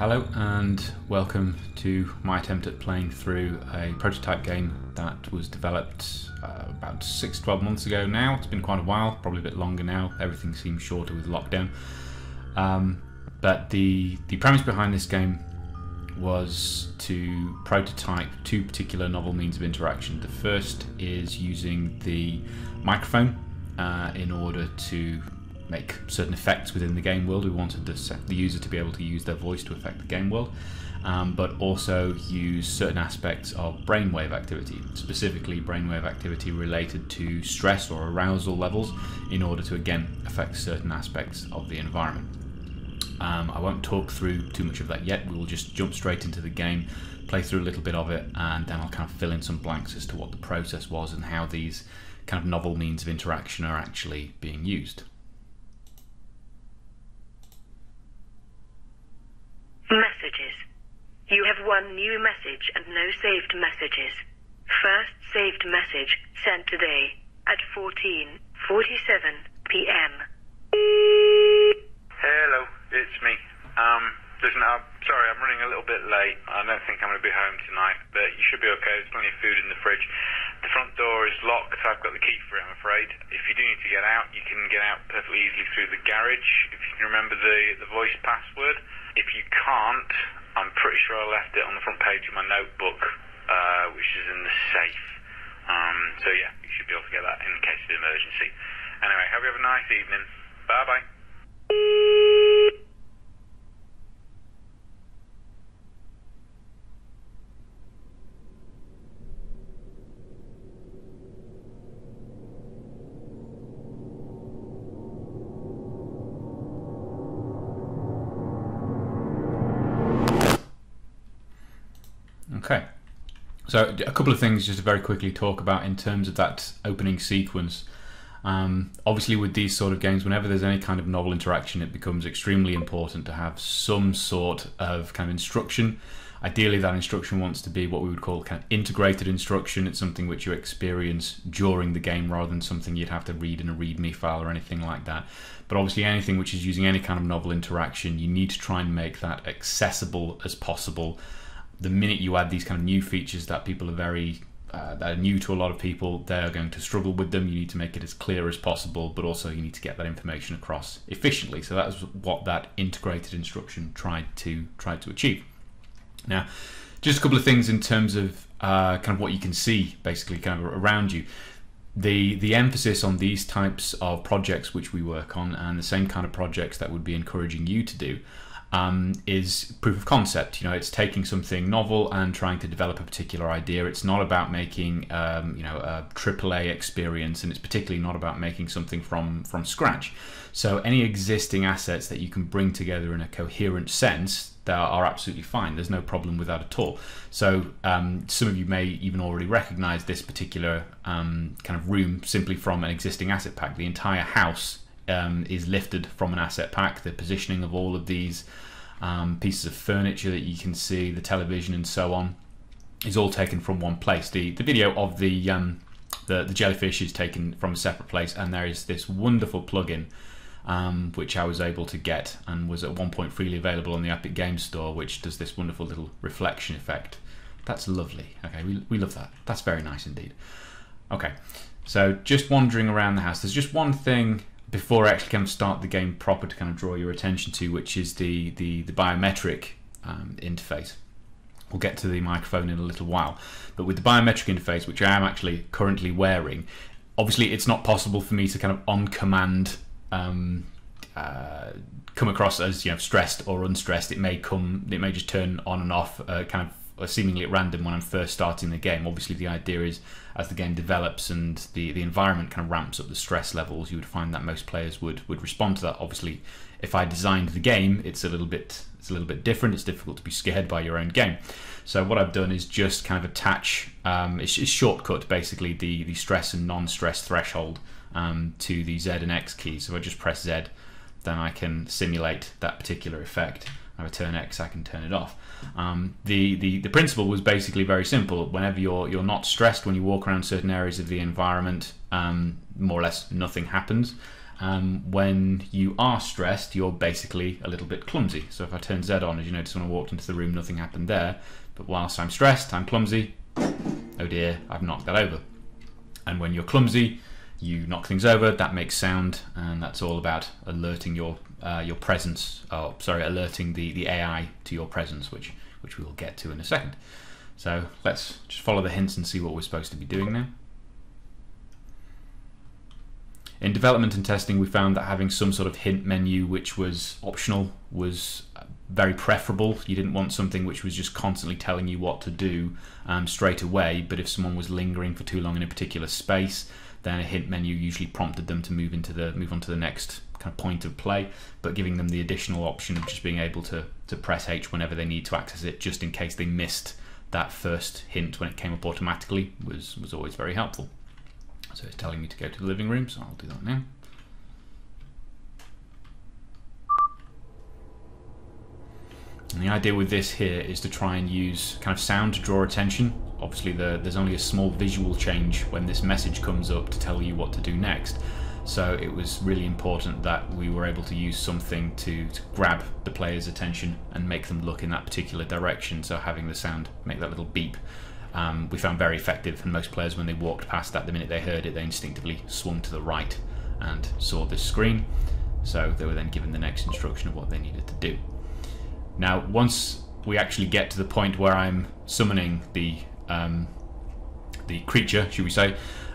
Hello and welcome to my attempt at playing through a prototype game that was developed uh, about 6 12 months ago now. It's been quite a while, probably a bit longer now. Everything seems shorter with lockdown. Um, but the, the premise behind this game was to prototype two particular novel means of interaction. The first is using the microphone uh, in order to make certain effects within the game world. We wanted the, the user to be able to use their voice to affect the game world, um, but also use certain aspects of brainwave activity, specifically brainwave activity related to stress or arousal levels, in order to again affect certain aspects of the environment. Um, I won't talk through too much of that yet. We will just jump straight into the game, play through a little bit of it, and then I'll kind of fill in some blanks as to what the process was and how these kind of novel means of interaction are actually being used. Messages. You have one new message and no saved messages. First saved message sent today at 14:47 p.m. Hello, it's me. Um, listen, I'm sorry, I'm running a little bit late. I don't think I'm going to be home tonight, but you should be okay. There's plenty of food in the fridge. The front door is locked. I've got the key for it, I'm afraid. If you do need to get out, you can get out perfectly easily through the garage. If you can remember the, the voice password. If you can't, I'm pretty sure I left it on the front page of my notebook, uh, which is in the safe. Um, so yeah, you should be able to get that in case of emergency. Anyway, hope you have a nice evening. Bye bye. So a couple of things just to very quickly talk about in terms of that opening sequence. Um, obviously, with these sort of games, whenever there's any kind of novel interaction, it becomes extremely important to have some sort of kind of instruction. Ideally, that instruction wants to be what we would call kind of integrated instruction. It's something which you experience during the game rather than something you'd have to read in a README file or anything like that. But obviously, anything which is using any kind of novel interaction, you need to try and make that accessible as possible the minute you add these kind of new features that people are very uh, that are new to a lot of people, they're going to struggle with them. You need to make it as clear as possible, but also you need to get that information across efficiently. So that is what that integrated instruction tried to tried to achieve. Now, just a couple of things in terms of uh, kind of what you can see, basically, kind of around you. The the emphasis on these types of projects which we work on, and the same kind of projects that would be encouraging you to do, um, is proof of concept. You know, it's taking something novel and trying to develop a particular idea. It's not about making um, you know a AAA experience, and it's particularly not about making something from from scratch. So any existing assets that you can bring together in a coherent sense that are absolutely fine. There's no problem with that at all. So um, some of you may even already recognize this particular um, kind of room simply from an existing asset pack. The entire house um, is lifted from an asset pack. The positioning of all of these um, pieces of furniture that you can see, the television and so on, is all taken from one place. The the video of the um, the, the jellyfish is taken from a separate place, and there is this wonderful plugin um, which I was able to get and was at one point freely available on the Epic Games Store, which does this wonderful little reflection effect. That's lovely. Okay, we, we love that. That's very nice indeed. Okay, so just wandering around the house. There's just one thing before I actually kind of start the game proper to kind of draw your attention to, which is the the, the biometric um, interface. We'll get to the microphone in a little while, but with the biometric interface, which I am actually currently wearing, obviously it's not possible for me to kind of on command um, uh, come across as you know stressed or unstressed. It may come, it may just turn on and off, uh, kind of seemingly at random when I'm first starting the game. Obviously, the idea is as the game develops and the, the environment kind of ramps up the stress levels, you would find that most players would would respond to that. Obviously, if I designed the game, it's a little bit it's a little bit different. It's difficult to be scared by your own game. So what I've done is just kind of attach um, it's, it's shortcut basically the the stress and non-stress threshold um, to the Z and X keys. So if I just press Z, then I can simulate that particular effect. I turn X, I can turn it off. Um, the, the the principle was basically very simple. Whenever you're you're not stressed when you walk around certain areas of the environment, um, more or less nothing happens. um, when you are stressed, you're basically a little bit clumsy. So if I turn Z on, as you notice when I walked into the room, nothing happened there. But whilst I'm stressed, I'm clumsy. Oh dear, I've knocked that over. And when you're clumsy, you knock things over. That makes sound, and that's all about alerting your uh, your presence. Oh, sorry, alerting the the AI to your presence, which which we will get to in a second. So let's just follow the hints and see what we're supposed to be doing now. In development and testing, we found that having some sort of hint menu which was optional was very preferable. You didn't want something which was just constantly telling you what to do um, straight away, but if someone was lingering for too long in a particular space, then a hint menu usually prompted them to move into the move on to the next kind of point of play, but giving them the additional option of just being able to, to press H whenever they need to access it, just in case they missed that first hint when it came up automatically, was, was always very helpful. So it's telling me to go to the living room, so I'll do that now. And the idea with this here is to try and use kind of sound to draw attention. Obviously the, there's only a small visual change when this message comes up to tell you what to do next. So it was really important that we were able to use something to, to, grab the player's attention and make them look in that particular direction. So having the sound make that little beep um, we found very effective. And most players, when they walked past that, the minute they heard it, they instinctively swung to the right and saw this screen. So they were then given the next instruction of what they needed to do. Now, once we actually get to the point where I'm summoning the um, the creature, should we say,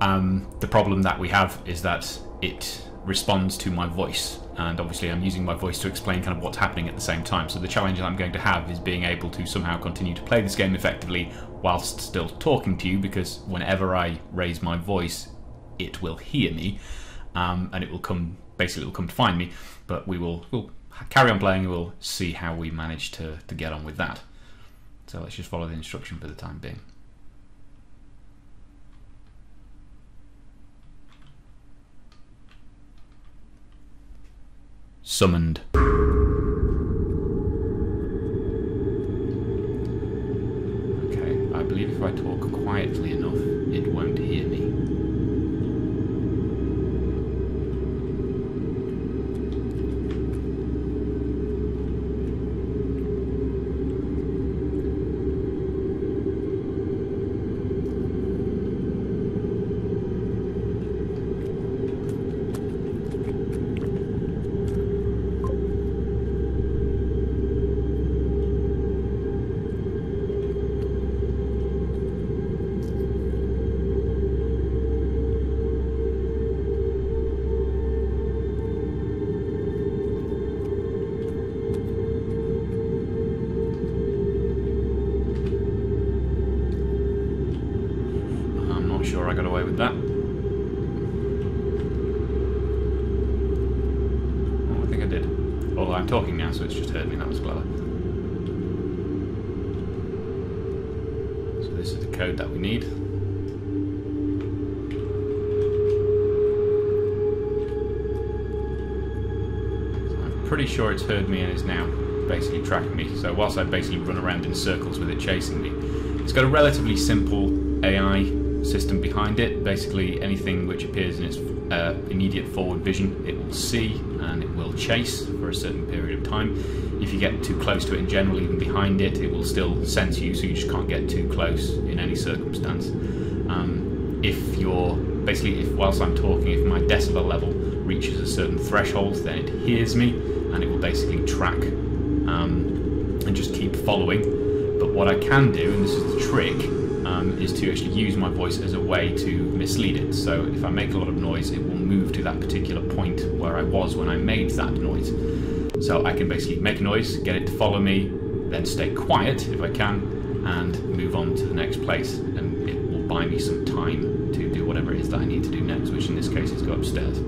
um, the problem that we have is that it responds to my voice. And obviously I'm using my voice to explain kind of what's happening at the same time. So the challenge I'm going to have is being able to somehow continue to play this game effectively whilst still talking to you because whenever I raise my voice it will hear me um, and it will come basically it will come to find me. But we will we'll carry on playing we'll see how we manage to, to get on with that. So let's just follow the instruction for the time being summoned. Okay, I believe if I talk quietly enough, pretty sure it's heard me and is now basically tracking me. So whilst I basically run around in circles with it chasing me, it's got a relatively simple AI system behind it. Basically, anything which appears in its uh, immediate forward vision, it will see chase for a certain period of time. If you get too close to it in general, even behind it, it will still sense you, so you just can't get too close in any circumstance. Um, if you're basically, if whilst I'm talking, if my decibel level reaches a certain threshold, then it hears me and it will basically track um, and just keep following. But what I can do, and this is the trick, um, is to actually use my voice as a way to mislead it. So if I make a lot of noise, it will move to that particular point where I was when I made that noise. So I can basically make a noise, get it to follow me, then stay quiet if I can, and move on to the next place. And it will buy me some time to do whatever it is that I need to do next, which in this case is go upstairs.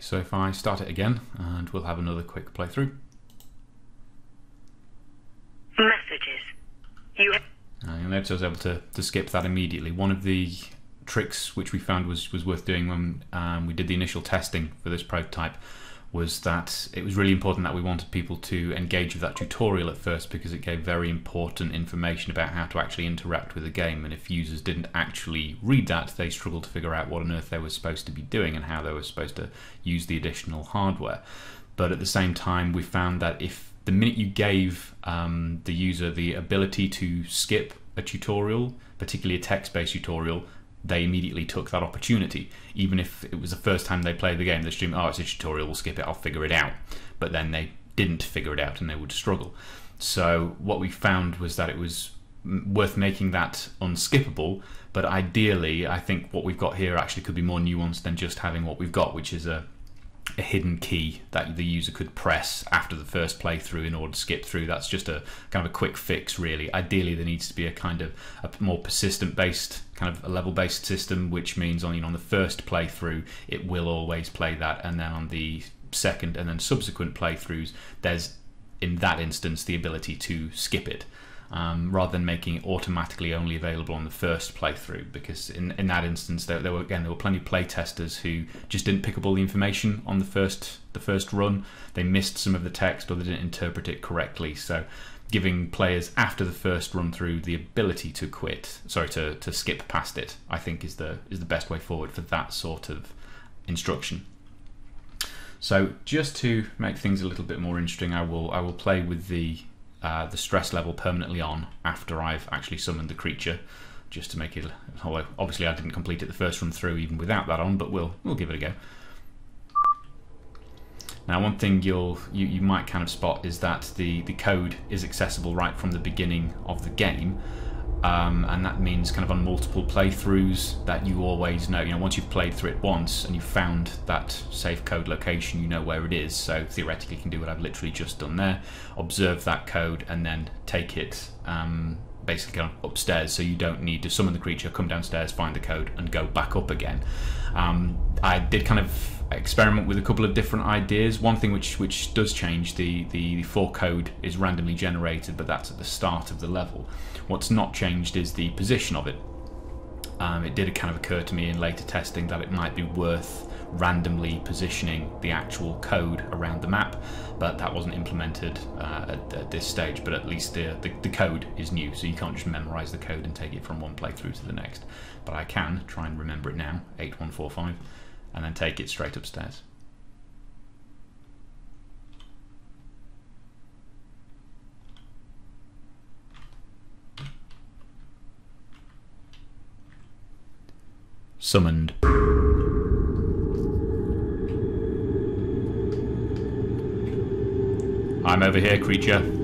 So if I start it again, and we'll have another quick playthrough. Messages. You have Uh, notice I was able to, to skip that immediately. One of the tricks which we found was, was worth doing when um, we did the initial testing for this prototype was that it was really important that we wanted people to engage with that tutorial at first because it gave very important information about how to actually interact with the game. And if users didn't actually read that they struggled to figure out what on earth they were supposed to be doing and how they were supposed to use the additional hardware. But at the same time we found that if the minute you gave um, the user the ability to skip a tutorial particularly a text-based tutorial they immediately took that opportunity. Even if it was the first time they played the game, they assumed, oh, it's a tutorial, we'll skip it, I'll figure it out. But then they didn't figure it out and they would struggle. So what we found was that it was worth making that unskippable. But ideally, I think what we've got here actually could be more nuanced than just having what we've got, which is a a hidden key that the user could press after the first playthrough in order to skip through. That's just a kind of a quick fix, really. Ideally, there needs to be a kind of a more persistent based, kind of a level based system, which means on you know, on the first playthrough, it will always play that, and then on the second and then subsequent playthroughs, there's in that instance the ability to skip it um, rather than making it automatically only available on the first playthrough. Because in, in that instance, there, there were again there were plenty of play testers who just didn't pick up all the information on the first the first run. They missed some of the text or they didn't interpret it correctly. So giving players after the first run through the ability to quit sorry to, to skip past it i think is the is the best way forward for that sort of instruction so just to make things a little bit more interesting i will i will play with the uh, the stress level permanently on after I've actually summoned the creature, just to make it. Although obviously I didn't complete it the first run through even without that on, but we'll we'll give it a go. Now, one thing you'll you, you might kind of spot is that the the code is accessible right from the beginning of the game, um, and that means kind of on multiple playthroughs that you always know. You know, once you've played through it once and you've found that safe code location, you know where it is. So theoretically, you can do what I've literally just done there: observe that code and then take it. Um, basically upstairs so you don't need to summon the creature come downstairs find the code and go back up again um, I did kind of experiment with a couple of different ideas one thing which which does change the the four code is randomly generated but that's at the start of the level what's not changed is the position of it um, it did kind of occur to me in later testing that it might be worth randomly positioning the actual code around the map, but that wasn't implemented uh, at, at, this stage. But at least the, the, the code is new, so you can't just memorize the code and take it from one playthrough to the next. But I can try and remember it now, 8145, and then take it straight upstairs. Summoned. I'm over here, creature.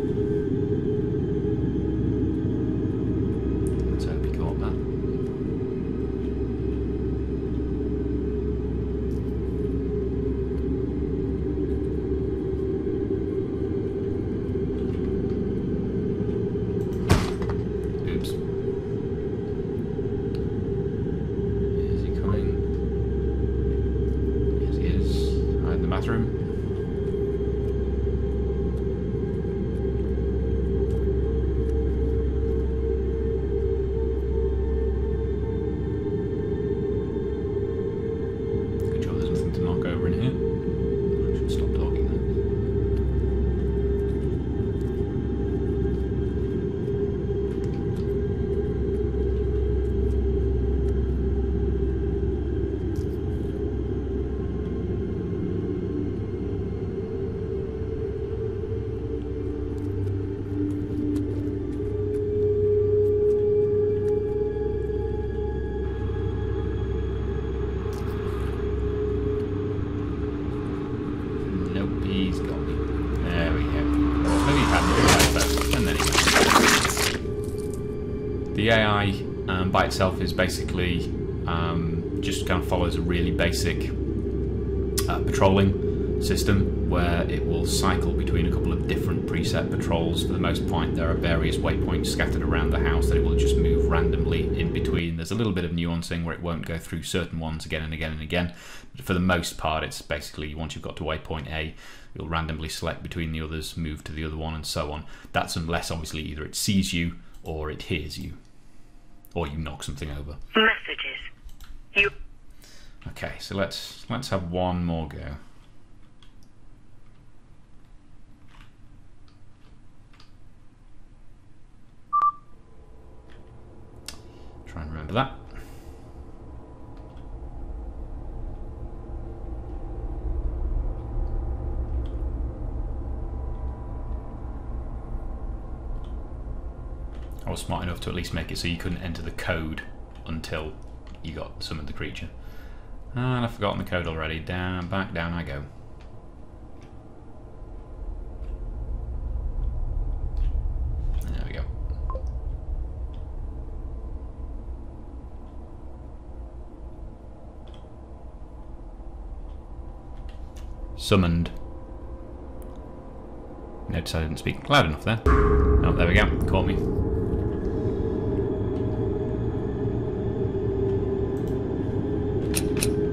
By itself is basically um, just kind of follows a really basic uh, patrolling system where it will cycle between a couple of different preset patrols. For the most part, there are various waypoints scattered around the house that it will just move randomly in between. There's a little bit of nuancing where it won't go through certain ones again and again and again. But for the most part, it's basically once you've got to waypoint A, you'll randomly select between the others, move to the other one, and so on. That's unless obviously either it sees you or it hears you, or you knock something over. Messages. You. Okay, so let's let's have one more go. Try and remember that. I was smart enough to at least make it so you couldn't enter the code until you got summoned the creature. And I've forgotten the code already. Down, back down I go. There we go. Summoned. Notice I didn't speak loud enough there. Oh, there we go. Caught me. Just gonna move that.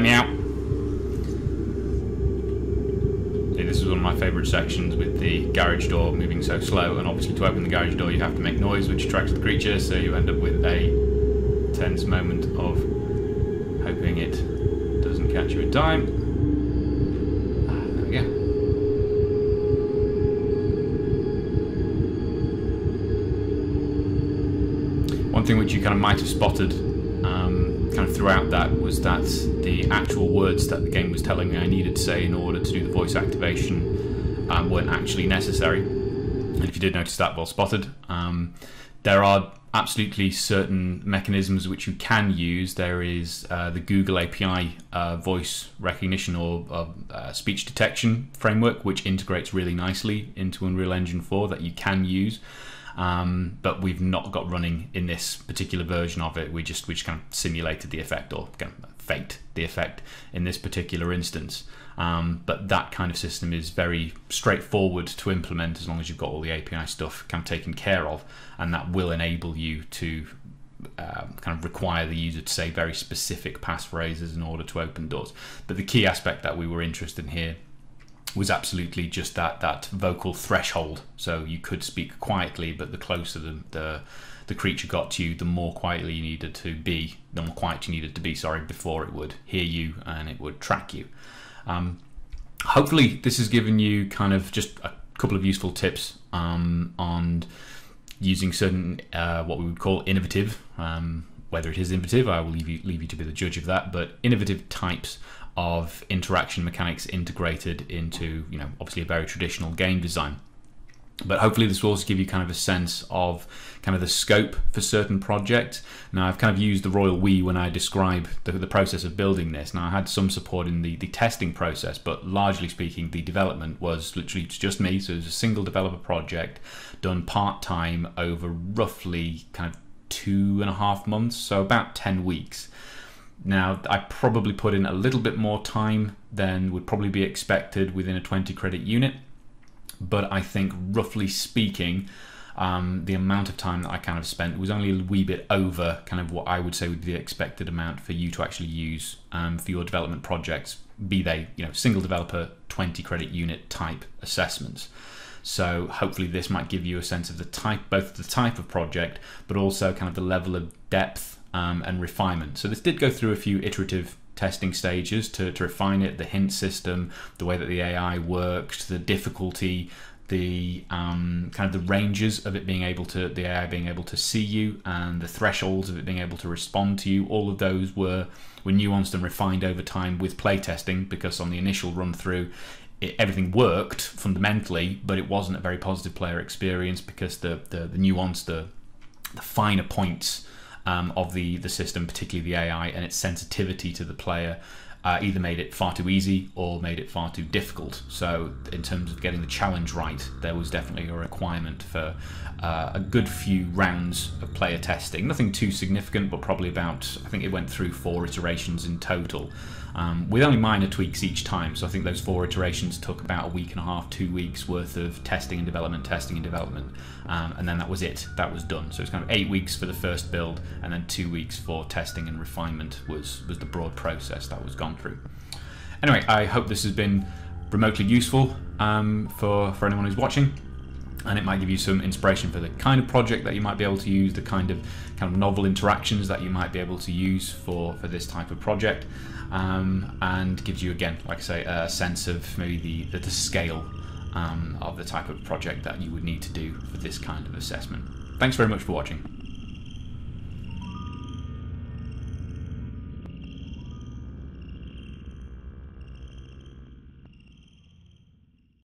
let me out. See, this is one of my favourite sections with the garage door moving so slow, and obviously to open the garage door you have to make noise, which attracts the creature, so you end up with a tense moment of hoping it doesn't catch you in time. Ah. One thing which you kind of might have spotted throughout that was that the actual words that the game was telling me I needed to say in order to do the voice activation um, weren't actually necessary. And if you did notice that, well spotted. Um, there are absolutely certain mechanisms which you can use. There is uh, the Google API uh, voice recognition or uh, speech detection framework, which integrates really nicely into Unreal Engine 4 that you can use. Um, but we've not got running in this particular version of it. We just we just kind of simulated the effect or kind of faked the effect in this particular instance. Um, but that kind of system is very straightforward to implement as long as you've got all the API stuff kind of taken care of, and that will enable you to um, kind of require the user to say very specific passphrases in order to open doors. But the key aspect that we were interested in here was absolutely just that that vocal threshold. So you could speak quietly, but the closer the, the the creature got to you, the more quietly you needed to be, the more quiet you needed to be. Sorry, before it would hear you and it would track you. Um, hopefully, this has given you kind of just a couple of useful tips um, on using certain uh, what we would call innovative. Um, whether it is innovative, I will leave you leave you to be the judge of that. But innovative types of interaction mechanics integrated into, you know, obviously a very traditional game design. But hopefully, this will also give you kind of a sense of kind of the scope for certain projects. Now, I've kind of used the royal we when I describe the, the process of building this. Now, I had some support in the, the testing process, but largely speaking, the development was literally just me. So it was a single developer project done part time over roughly kind of two and a half months, so about 10 weeks. Now, I probably put in a little bit more time than would probably be expected within a 20 credit unit, but I think roughly speaking, um, the amount of time that I kind of spent was only a wee bit over kind of what I would say would be the expected amount for you to actually use um, for your development projects, be they you know single developer 20 credit unit type assessments. So hopefully this might give you a sense of the type, both the type of project, but also kind of the level of depth um, and refinement. So this did go through a few iterative testing stages to, to refine it, the hint system, the way that the AI worked, the difficulty, the um, kind of the ranges of it being able to the AI being able to see you and the thresholds of it being able to respond to you. All of those were were nuanced and refined over time with playtesting because on the initial run through it, everything worked fundamentally, but it wasn't a very positive player experience because the the, the nuance, the the finer points um, of the the system, particularly the AI and its sensitivity to the player, uh, either made it far too easy or made it far too difficult. So, in terms of getting the challenge right, there was definitely a requirement for uh, a good few rounds of player testing. Nothing too significant, but probably about, I think it went through four iterations in total um, with only minor tweaks each time. So I think those four iterations took about a week and a half, two weeks worth of testing and development, testing and development, um, and then that was it. That was done. So it's kind of eight weeks for the first build, and then two weeks for testing and refinement was was the broad process that was gone through. Anyway, I hope this has been remotely useful um, for for anyone who's watching and it might give you some inspiration for the kind of project that you might be able to use, the kind of kind of novel interactions that you might be able to use for for this type of project um, and gives you again, like I say, a sense of maybe the the, scale um, of the type of project that you would need to do for this kind of assessment. Thanks very much for watching.